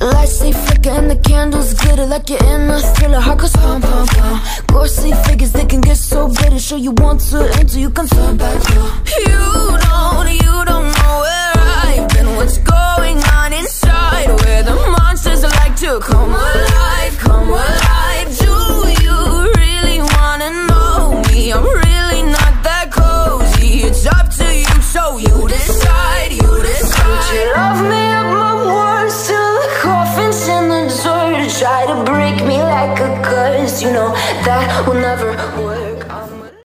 Lights they flicker and the candles glitter like you're in a thriller. Heart goes pum pum pum. Ghostly figures they can get so bitter. Sure you want to enter, you can turn back. You don't, you don't know where I've been. What's going on inside? Where the monsters like to come alive, come alive. Try to break me like a curse, you know that will never work.